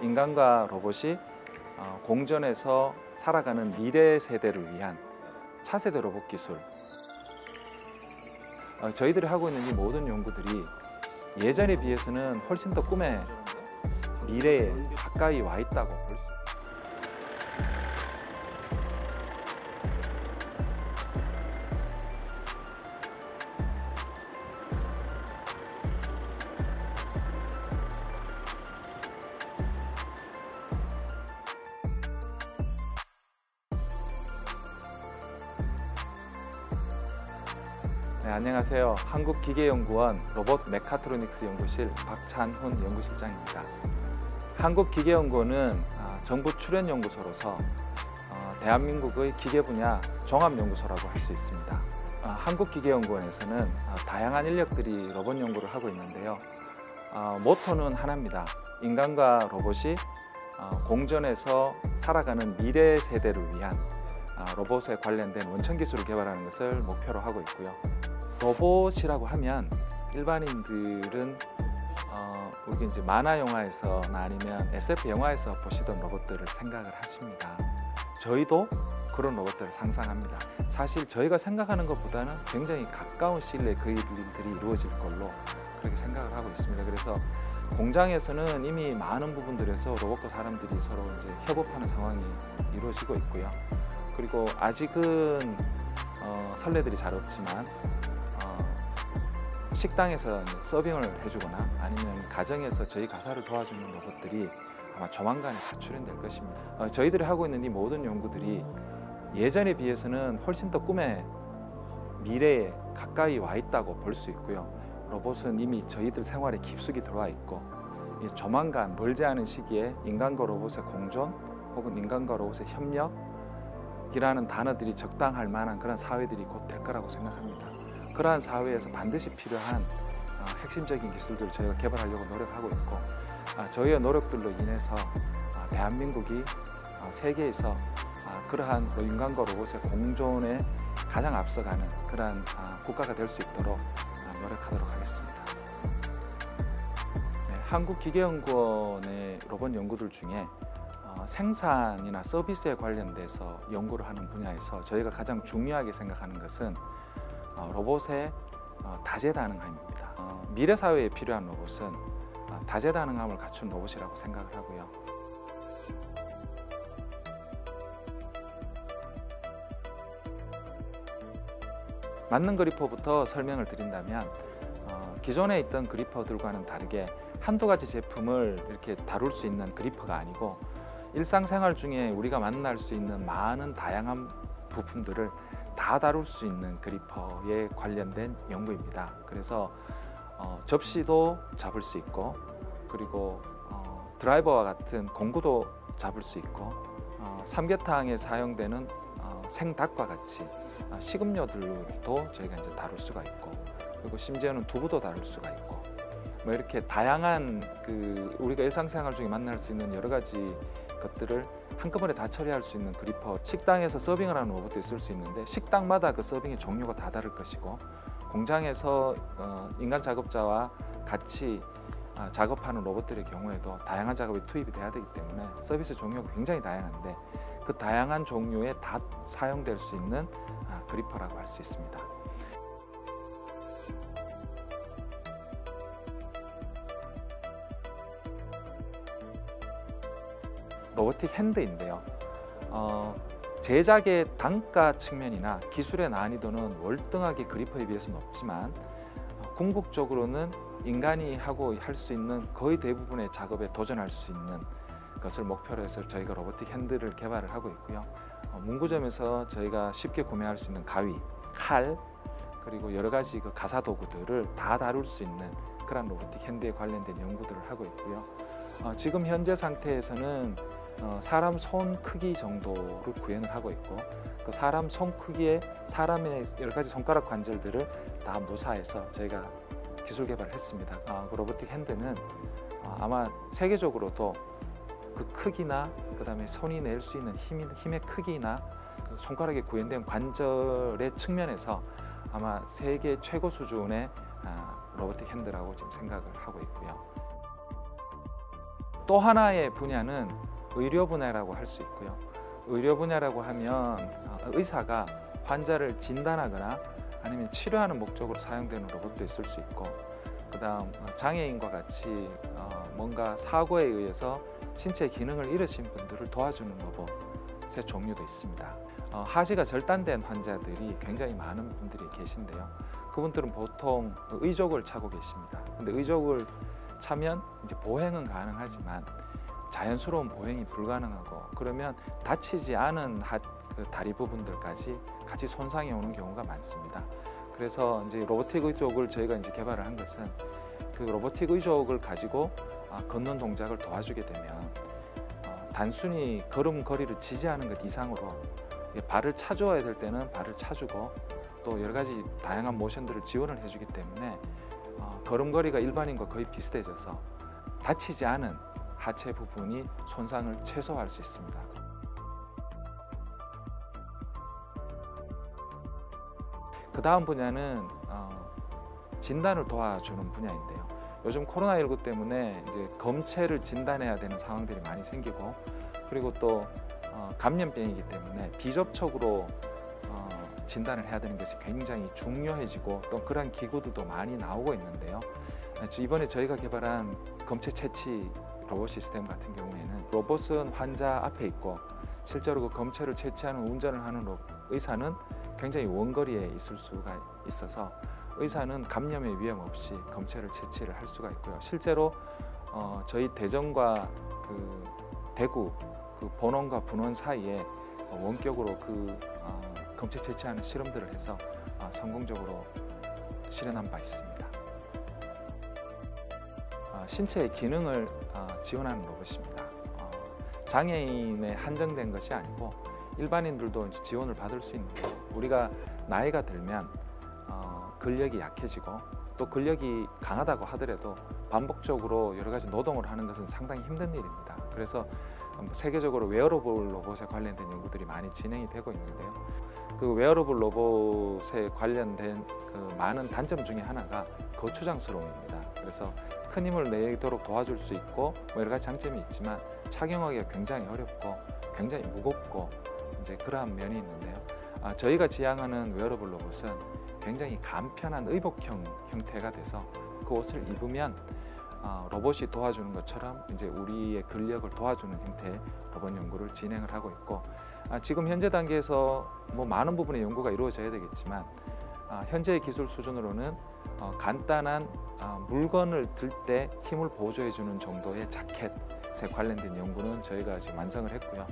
인간과 로봇이 어, 공존해서 살아가는 미래 세대를 위한 차세대 로봇 기술. 어, 저희들이 하고 있는 이 모든 연구들이 예전에 비해서는 훨씬 더 꿈의 미래에 가까이 와 있다고 볼 수. 네, 안녕하세요. 한국기계연구원 로봇 메카트로닉스 연구실 박찬훈 연구실장입니다. 한국기계연구원은 아, 정부 출연연구소로서 어, 대한민국의 기계 분야 종합연구소라고 할 수 있습니다. 아, 한국기계연구원에서는 아, 다양한 인력들이 로봇 연구를 하고 있는데요. 아, 모토는 하나입니다. 인간과 로봇이 어, 공존해서 살아가는 미래 세대를 위한 아, 로봇에 관련된 원천 기술을 개발하는 것을 목표로 하고 있고요. 로봇이라고 하면 일반인들은 어, 우리 이제 만화 영화에서나 아니면 SF 영화에서 보시던 로봇들을 생각을 하십니다. 저희도 그런 로봇들을 상상합니다. 사실 저희가 생각하는 것보다는 굉장히 가까운 시일 내에 그 일들이 이루어질 걸로 그렇게 생각을 하고 있습니다. 그래서 공장에서는 이미 많은 부분들에서 로봇과 사람들이 서로 이제 협업하는 상황이 이루어지고 있고요. 그리고 아직은 어, 선례들이 잘 없지만 어, 식당에서 서빙을 해주거나 아니면 가정에서 저희 가사를 도와주는 로봇들이 아마 조만간에 가출현될 것입니다. 어, 저희들이 하고 있는 이 모든 연구들이 예전에 비해서는 훨씬 더 꿈의 미래에 가까이 와 있다고 볼 수 있고요. 로봇은 이미 저희들 생활에 깊숙이 들어와 있고 이 조만간 멀지 않은 시기에 인간과 로봇의 공존 혹은 인간과 로봇의 협력이라는 단어들이 적당할 만한 그런 사회들이 곧 될 거라고 생각합니다. 그러한 사회에서 반드시 필요한 어, 핵심적인 기술들을 저희가 개발하려고 노력하고 있고 아, 저희의 노력들로 인해서 아, 대한민국이 어, 세계에서 아, 그러한 뭐 인간과 로봇의 공존에 가장 앞서가는 그러한 아, 국가가 될 수 있도록 아, 노력하도록 하겠습니다. 네, 한국기계연구원의 로봇 연구들 중에 어, 생산이나 서비스에 관련돼서 연구를 하는 분야에서 저희가 가장 중요하게 생각하는 것은 어, 로봇의 어, 다재다능함입니다. 어, 미래 사회에 필요한 로봇은 어, 다재다능함을 갖춘 로봇이라고 생각을 하고요. 맞는 그리퍼부터 설명을 드린다면 어, 기존에 있던 그리퍼들과는 다르게 한두 가지 제품을 이렇게 다룰 수 있는 그리퍼가 아니고 일상생활 중에 우리가 만날 수 있는 많은 다양한 부품들을 다 다룰 수 있는 그리퍼에 관련된 연구입니다. 그래서 어, 접시도 잡을 수 있고 그리고 어, 드라이버와 같은 공구도 잡을 수 있고 어, 삼계탕에 사용되는 어, 생닭과 같이 어, 식음료들도 저희가 이제 다룰 수가 있고 그리고 심지어는 두부도 다룰 수가 있고 뭐 이렇게 다양한 그 우리가 일상생활 중에 만날 수 있는 여러 가지 것들을 한꺼번에 다 처리할 수 있는 그리퍼 식당에서 서빙을 하는 로봇도 있을 수 있는데 식당마다 그 서빙의 종류가 다 다를 것이고 공장에서 어, 인간 작업자와 같이 아, 작업하는 로봇들의 경우에도 다양한 작업이 투입이 돼야 되기 때문에 서비스 종류가 굉장히 다양한데 그 다양한 종류에 다 사용될 수 있는 아, 그리퍼라고 할 수 있습니다. 로보틱 핸드인데요. 어, 제작의 단가 측면이나 기술의 난이도는 월등하게 그리퍼에 비해서는 높지만 어, 궁극적으로는 인간이 하고 할 수 있는 거의 대부분의 작업에 도전할 수 있는 것을 목표로 해서 저희가 로보틱 핸드를 개발을 하고 있고요. 어, 문구점에서 저희가 쉽게 구매할 수 있는 가위, 칼 그리고 여러 가지 그 가사 도구들을 다 다룰 수 있는 그런 로보틱 핸드에 관련된 연구들을 하고 있고요. 어, 지금 현재 상태에서는 어, 사람 손 크기 정도를 구현을 하고 있고 그 사람 손 크기의 사람의 여러 가지 손가락 관절들을 다 무사해서 저희가 기술 개발을 했습니다. 어, 그 로보틱 핸드는 어, 아마 세계적으로도 그 크기나 그다음에 손이 낼 수 있는 힘, 힘의 크기나 그 손가락에 구현된 관절의 측면에서 아마 세계 최고 수준의 아, 로보틱 핸드라고 지금 생각을 하고 있고요. 또 하나의 분야는 의료 분야라고 할 수 있고요. 의료 분야라고 하면 어, 의사가 환자를 진단하거나 아니면 치료하는 목적으로 사용되는 로봇도 있을 수 있고 그다음 어, 장애인과 같이 어, 뭔가 사고에 의해서 신체 기능을 잃으신 분들을 도와주는 로봇의 종류도 있습니다. 어, 하지가 절단된 환자들이 굉장히 많은 분들이 계신데요. 그분들은 보통 의족을 차고 계십니다. 근데 의족을 차면 이제 보행은 가능하지만 자연스러운 보행이 불가능하고 그러면 다치지 않은 하, 그 다리 부분들까지 같이 손상이 오는 경우가 많습니다. 그래서 이제 로보틱 의족을 저희가 이제 개발을 한 것은 그 로보틱 의족을 가지고 아, 걷는 동작을 도와주게 되면 어, 단순히 걸음걸이를 지지하는 것 이상으로 이 발을 차줘야 될 때는 발을 차주고 또 여러 가지 다양한 모션들을 지원을 해주기 때문에 어, 걸음걸이가 일반인과 거의 비슷해져서 다치지 않은 하체 부분이 손상을 최소화할 수 있습니다. 그 다음 분야는 어, 진단을 도와주는 분야인데요. 요즘 코로나19 때문에 이제 검체를 진단해야 되는 상황들이 많이 생기고 그리고 또 어, 감염병이기 때문에 비접촉으로 어, 진단을 해야 되는 것이 굉장히 중요해지고 또 그러한 기구들도 많이 나오고 있는데요. 이번에 저희가 개발한 검체 채취 로봇 시스템 같은 경우에는 로봇은 환자 앞에 있고 실제로 그 검체를 채취하는 운전을 하는 로- 의사는 굉장히 원거리에 있을 수가 있어서 의사는 감염의 위험 없이 검체를 채취를 할 수가 있고요. 실제로 어, 저희 대전과 그 대구 그 본원과 분원 사이에 어, 원격으로 그 어, 검체 채취하는 실험들을 해서 어, 성공적으로 실현한 바 있습니다. 어, 신체의 기능을 어, 지원하는 로봇입니다. 어, 장애인에 한정된 것이 아니고 일반인들도 지원을 받을 수 있는데요. 우리가 나이가 들면 어, 근력이 약해지고 또 근력이 강하다고 하더라도 반복적으로 여러 가지 노동을 하는 것은 상당히 힘든 일입니다. 그래서 음, 세계적으로 웨어러블 로봇에 관련된 연구들이 많이 진행이 되고 있는데요. 그 웨어러블 로봇에 관련된 그 많은 단점 중에 하나가 거추장스러움입니다. 그래서 큰 힘을 내도록 도와줄 수 있고 뭐 여러 가지 장점이 있지만 착용하기가 굉장히 어렵고 굉장히 무겁고 이제 그러한 면이 있는데요. 아, 저희가 지향하는 웨어러블 로봇은 굉장히 간편한 의복형 형태가 돼서 그 옷을 입으면 어, 로봇이 도와주는 것처럼 이제 우리의 근력을 도와주는 형태의 로봇 연구를 진행을 하고 있고 아, 지금 현재 단계에서 뭐 많은 부분의 연구가 이루어져야 되겠지만 아, 현재의 기술 수준으로는 어, 간단한 아, 물건을 들 때 힘을 보조해 주는 정도의 자켓에 관련된 연구는 저희가 지금 완성을 했고요.